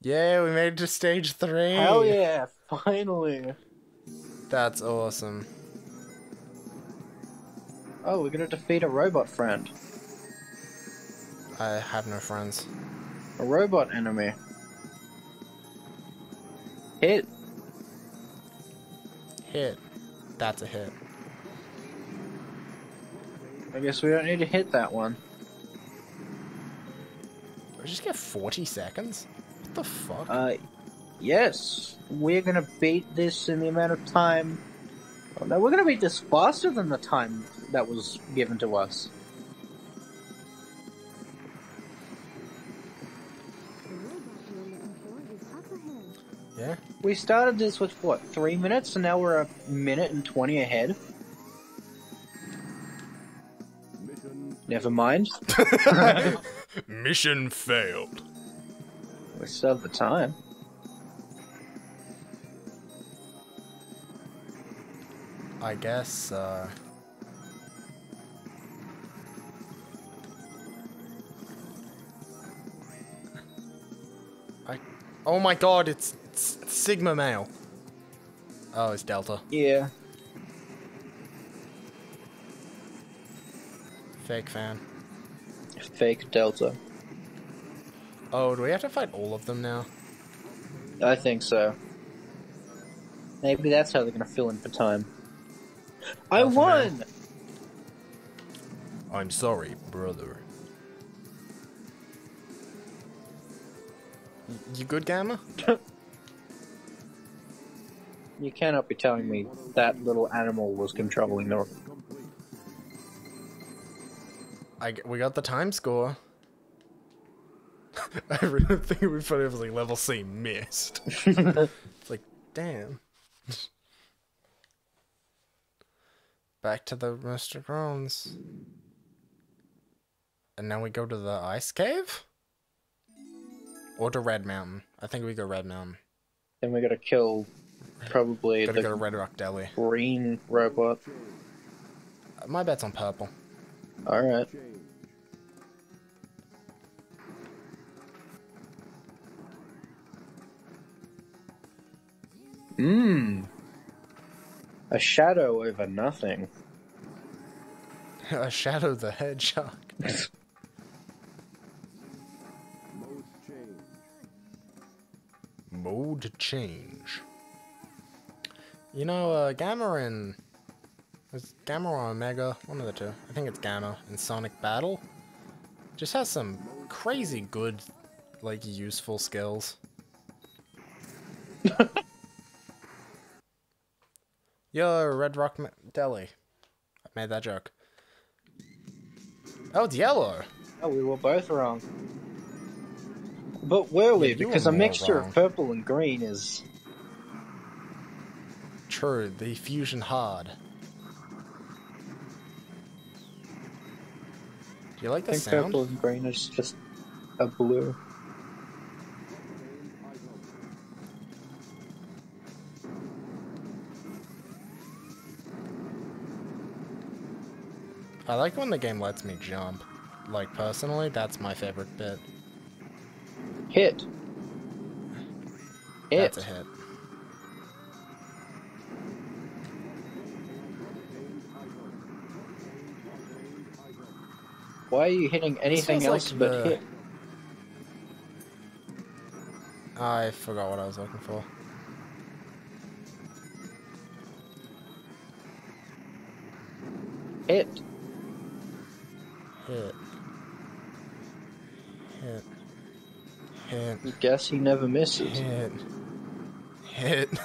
Yeah, we made it to stage three. Hell yeah! Finally. That's awesome. Oh, we're gonna defeat a robot friend. I have no friends. A robot enemy. Hit. Hit. That's a hit. I guess we don't need to hit that one. We just get 40 seconds? What the fuck? Uh, yes. We're gonna beat this in the amount of time. Oh, no, we're gonna beat this faster than the time that was given to us. The robot you're looking for is up ahead. yeah? We started this with what, three minutes, and now we're a minute and twenty ahead. Never mind. Mission failed. We still have the time. I guess, uh. I. Oh my god, it's, it's Sigma Male. Oh, it's Delta. Yeah. Fake fan. Fake Delta. Oh, do we have to fight all of them now? I think so. Maybe that's how they're gonna fill in for time. I Oh, for now. won! I'm sorry, brother. Y- You good, Gamma? You cannot be telling me that little animal was controlling the. I g- we got the time score. I really think it would be funny if it was like level C missed. it's like, damn. Back to the Mr. Groans. And now we go to the ice cave? Or to Red Mountain. I think we go Red Mountain. then we gotta kill probably Gotta the go to Red Rock Deli. green robot. Uh, My bet's on purple. Alright. Mmm. A shadow over nothing. A Shadow of the Hedgehog. Mode change. You know, uh, Gamma and. Was Gamma or Omega? One of the two. I think it's Gamma in Sonic Battle. Just has some crazy good, like, useful skills. Yo, Red Rock Deli. I made that joke. Oh, it's yellow. Oh, we were both wrong. But were we? Yeah, because a mixture wrong. of purple and green is. True, the fusion hard. Do you like I think sound? purple and green is just a blue. I like when the game lets me jump. Like personally, that's my favorite bit. Hit. Hit. That's a hit. Why are you hitting anything else like but the- hit? I forgot what I was looking for. Hit. Hit. Hit. Hit. You guess he never misses. Hit. Hit.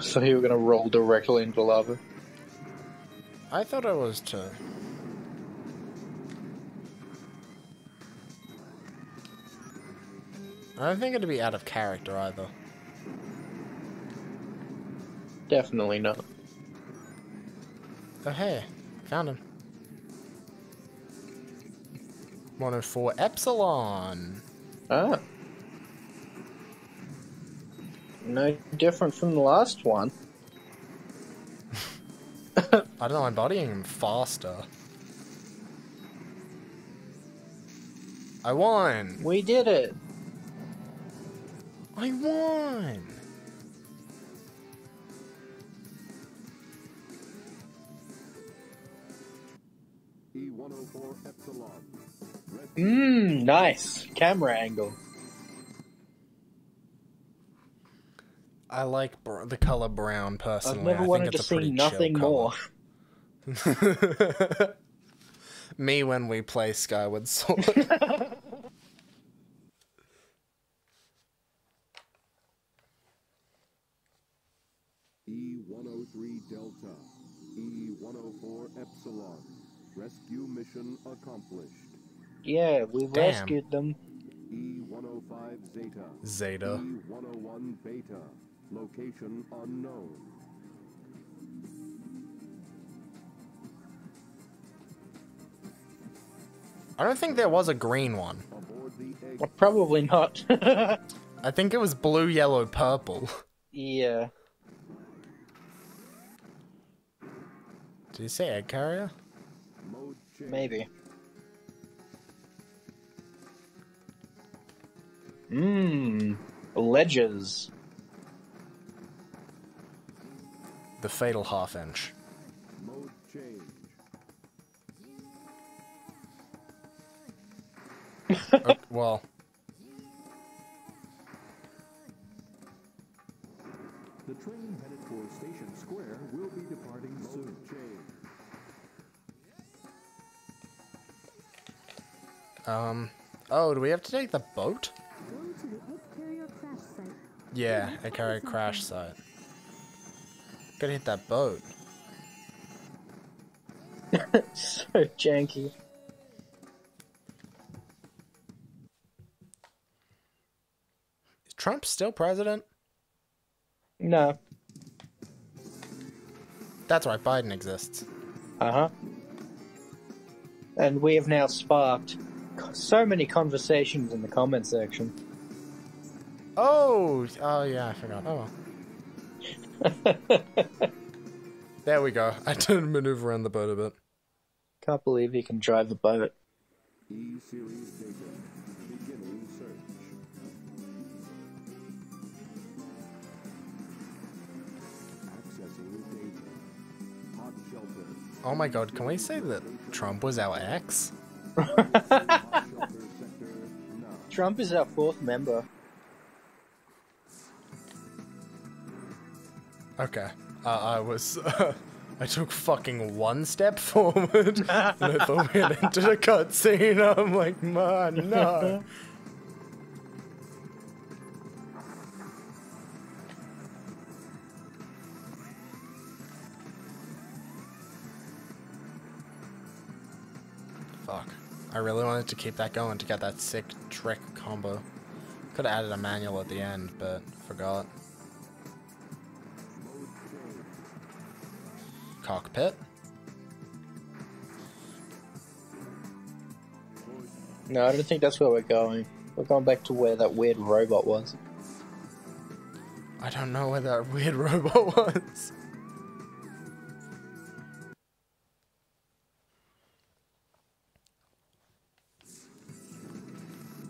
so you were gonna roll directly into lava. I thought I was to. I don't think it'd be out of character either. Definitely not. Oh hey, found him. 104 Epsilon. Ah. No different from the last one. I don't know, I'm bodying him faster. I won! We did it. I won! Mmm, nice camera angle. I like br- the color brown personally. I've never I wanted think to it's a pretty see chill nothing color. more. Me when we play Skyward Sword. E103 Delta. E104 Epsilon. Rescue mission accomplished. Yeah, we Damn. rescued them. E105 Zeta. Zeta. E101 Beta. Location unknown. I don't think there was a green one. Aboard the egg. Well, Probably not. I think it was blue, yellow, purple. yeah. Did you say egg carrier? Maybe. Mmm. Ledges. The fatal half inch. Mode change. Oh, well, The train headed for Station Square will be departing soon. Change. um. Oh, do we have to take the boat? Go to the egg carrier crash site. Yeah, egg carrier crash site. Gotta hit that boat. so janky. Is Trump still president? No. That's why Biden exists. Uh huh. And we have now sparked so many conversations in the comment section. Oh, oh yeah, I forgot. Oh, well. there we go. I did maneuver around the boat a bit. Can't believe he can drive a boat. E series data. Beginning search. Accessing data. Hot shelter. Oh my god, can we say that Trump was our ex? Hot shelter sector now. Trump is our fourth member. Okay. Uh, I was. I took fucking one step forward, and I thought we had entered a cutscene. I'm like, man, no. Fuck. I really wanted to keep that going to get that sick trick combo. Could have added a manual at the end, but forgot. Cockpit. No, I don't think that's where we're going. We're going back to where that weird robot was. I don't know where that weird robot was.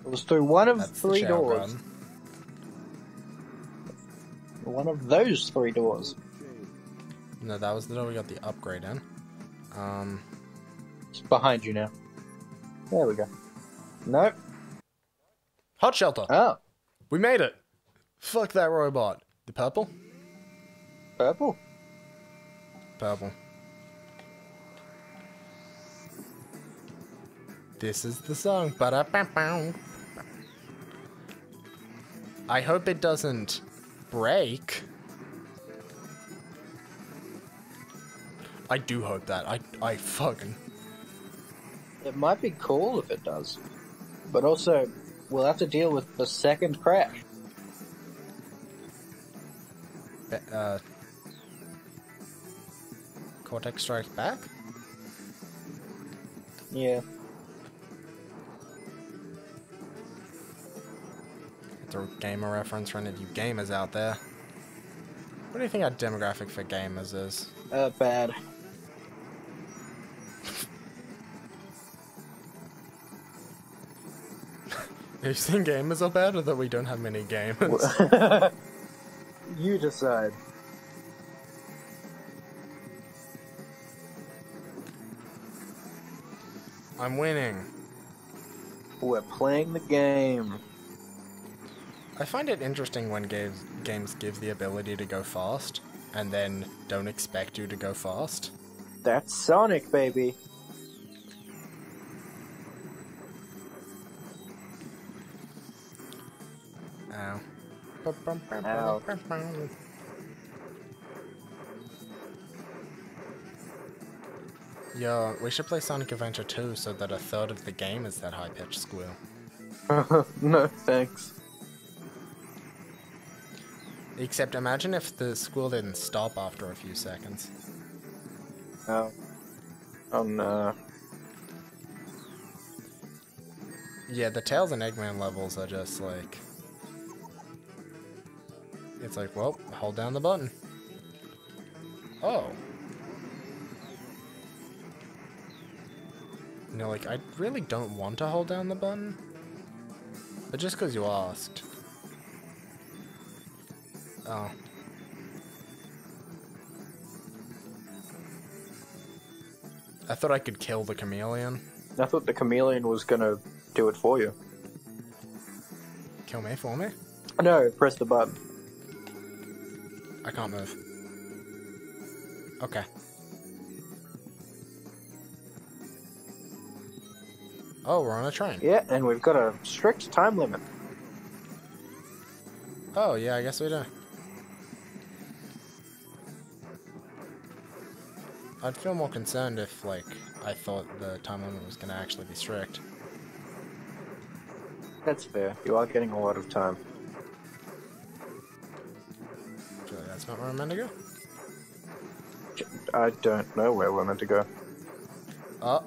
It was through one of That's three doors. garden. One of those three doors. No, that was the door we got the upgrade in. Um, It's behind you now. There we go. Nope. hot shelter. Oh, We made it. Fuck that robot. The purple? purple. Purple. This is the song. I hope it doesn't break. I do hope that. I I fucking It might be cool if it does. But also, we'll have to deal with the second crash. uh Cortex Strikes Back? Yeah. It's a gamer reference for any of you gamers out there. What do you think our demographic for gamers is? Uh, bad. Are you saying gamers are bad or that we don't have many gamers? you decide. I'm winning. We're playing the game. I find it interesting when games games give the ability to go fast and then don't expect you to go fast. That's Sonic, baby. Ow. Yo, we should play Sonic Adventure 2 so that a third of the game is that high pitched squeal. no thanks. Except imagine if the squeal didn't stop after a few seconds. Oh. Oh no. Yeah, the Tails and Eggman levels are just like. It's like, well, hold down the button. Oh. You know, like, I really don't want to hold down the button. But just because you asked. Oh. I thought I could kill the chameleon. I thought the chameleon was gonna do it for you. Kill me for me? No, press the button. I can't move. Okay. Oh, we're on a train. Yeah, and we've got a strict time limit. Oh, yeah, I guess we do. I'd feel more concerned if, like, I thought the time limit was gonna actually be strict. That's fair. You are getting a lot of time. Where I'm meant to go. I don't know where we're meant to go. Oh.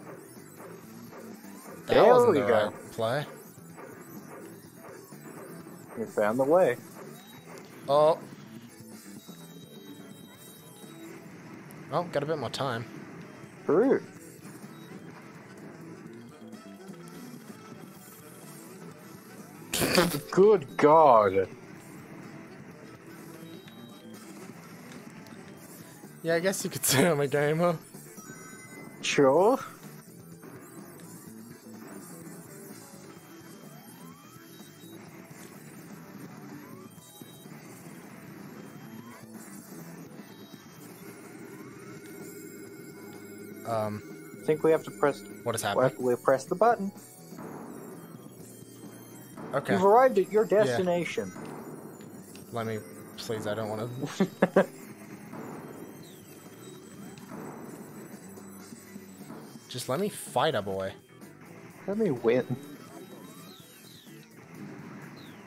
That There wasn't we the go. right play. You found the way. Oh. Oh, got a bit more time. True. Good God. Yeah, I guess you could say I'm a gamer. Sure. Um, I think we have to press. what is We happening? have to press the button. Okay, You've arrived at your destination. let me, please, I don't want to. Just let me fight a boy. Let me win.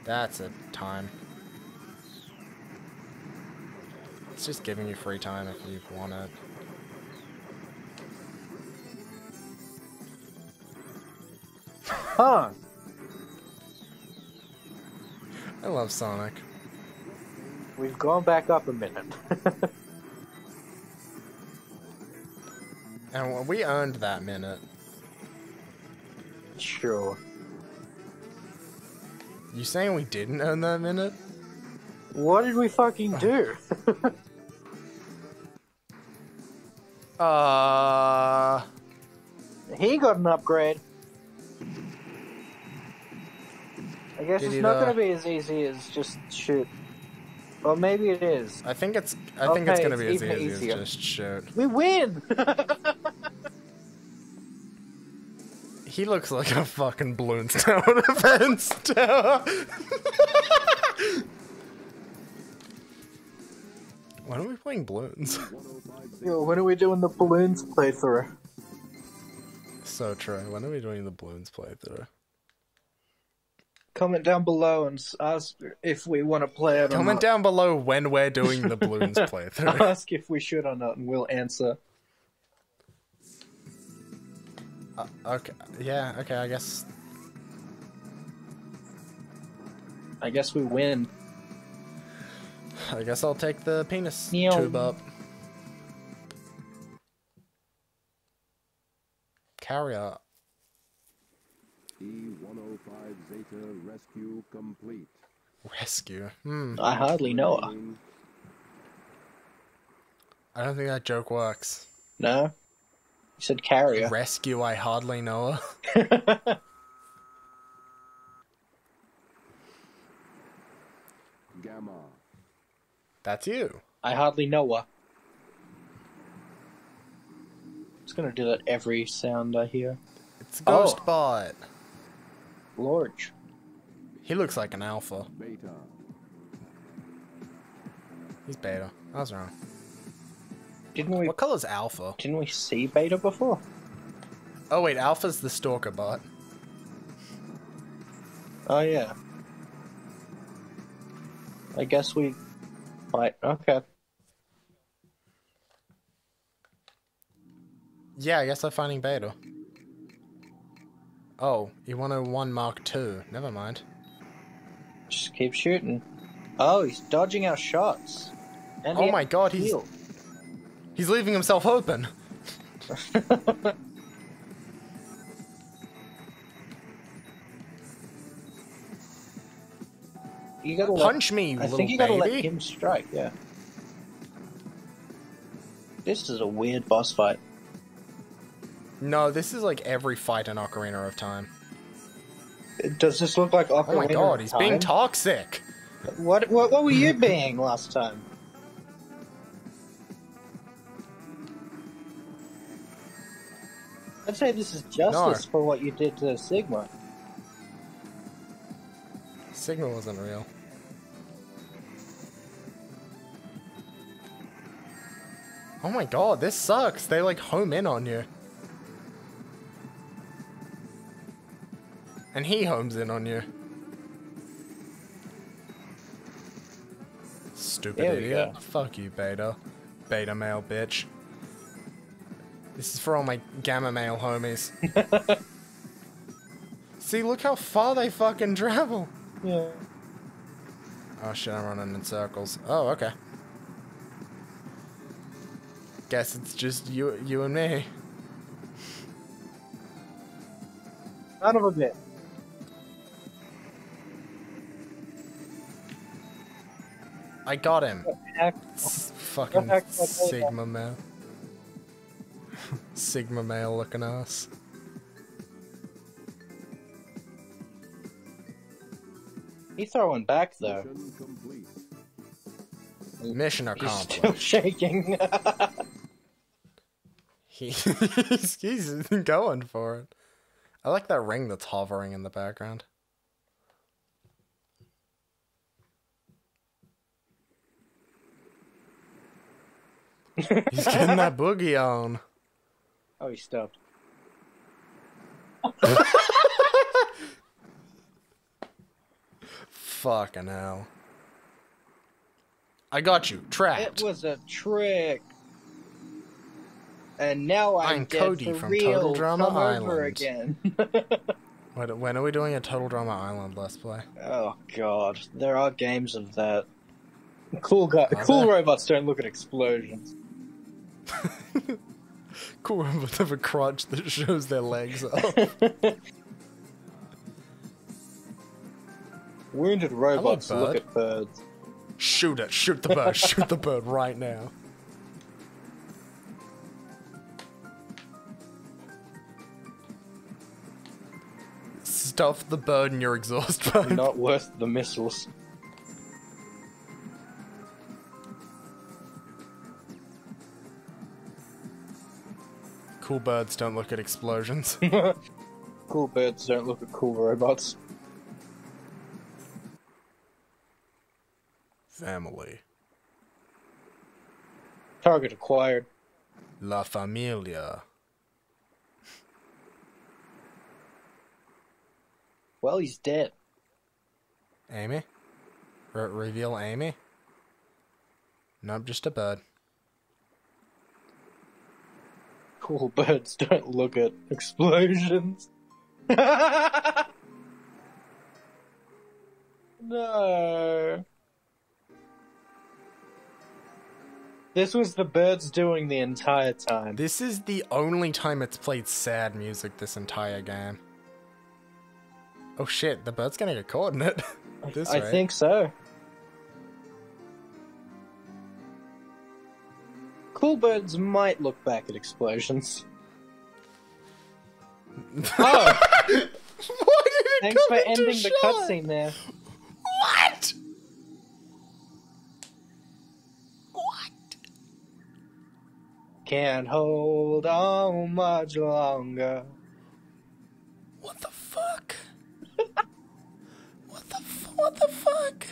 That's a time. It's just giving you free time if you want it. Huh. I love Sonic. We've gone back up a minute. And we earned that minute. sure. You saying we didn't earn that minute? What did we fucking do? Uh, he got an upgrade. I guess Did it's not uh, gonna be as easy as just shoot. Or maybe it is. I think it's I think it's gonna be it's as easy easier. as just shoot. We win! He looks like a fucking balloon tower defense tower. When are we playing balloons? Yo, when are we doing the balloons playthrough? So true. When are we doing the balloons playthrough? Comment down below and ask if we want to play it or Comment down below when we're doing the balloons playthrough. Ask if we should or not, and we'll answer. Uh, okay. Yeah. Okay. I guess. I guess we win. I guess I'll take the penis Meow. tube up. Carrier. E-105 Zeta rescue complete. Rescue. Hmm. I hardly know her. I don't think that joke works. No? You said carrier. Rescue, I hardly know her. Gamma. That's you. I hardly know her. It's gonna do that every sound I hear. It's Oh. Ghostbot. Lorge. He looks like an alpha. Beta. He's beta. I was wrong. Didn't we What color's alpha? didn't we see beta before? Oh wait, alpha's the stalker bot. Oh yeah. I guess we fight okay. Yeah, I guess I'm finding beta. Oh, E101 Mark II. Never mind. Just keep shooting. Oh, he's dodging our shots. And Oh my God, he's- heal. He's leaving himself open. you gotta let, Punch me, I little think you gotta let him strike, yeah. This is a weird boss fight. No, this is like every fight in Ocarina of Time. Does this look like Ocarina Oh my god, he's being toxic. What, what what were you being last time? I'd say this is justice for what you did to Sigma. Sigma wasn't real. Oh my god, this sucks. They like home in on you. And he homes in on you. Stupid idiot. go. Fuck you, beta. Beta male bitch. This is for all my gamma male homies. See, look how far they fucking travel. Yeah. Oh shit, I'm running in circles. Oh, okay. Guess it's just you, you and me. None of a bit. I got him. Fucking Sigma male. Sigma male looking ass. He's throwing back though. Mission complete. Mission He's still shaking. He, he's, he's going for it. I like that ring that's hovering in the background. He's getting that boogie on. Oh, he stopped. Fucking hell. I got you. Trapped. It was a trick. And now I'm, I'm Cody from real. Total Drama Come Island. again. When, when are we doing a Total Drama Island Let's Play? oh god, there are games of that. Cool guy, Are cool there? robots don't look at explosions. Cool robot have a crotch that shows their legs up. Wounded robots look at birds. Shoot it. Shoot the bird. Shoot the bird right now. Stuff the bird in your exhaust pipe. Not worth the missiles. Cool birds don't look at explosions. Cool birds don't look at cool robots. Family. Target acquired. La Familia. Well, he's dead. Amy? Re- reveal Amy? Nope, just a bird. Cool birds don't look at explosions. no. This was the birds doing the entire time. This is the only time it's played sad music this entire game. Oh shit, the bird's gonna get caught in it. this I think so. Cool birds might look back at explosions. Oh, Why did it thanks for ending the shot? cutscene there. What? What? Can't hold on much longer. What the fuck? what the f- what the fuck?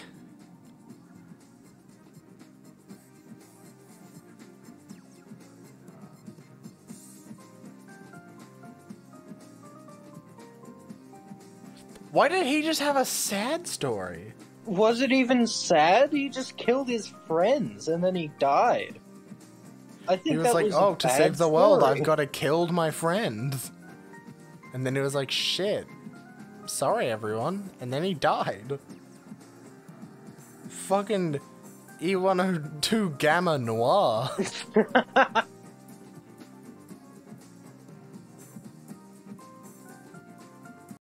Why did he just have a sad story? Was it even sad? He just killed his friends and then he died. I think He was like, was "Oh, to save the world, story. I've got to kill my friends." And then he was like, "Shit, sorry everyone," and then he died. Fucking E102 Gamma Noire.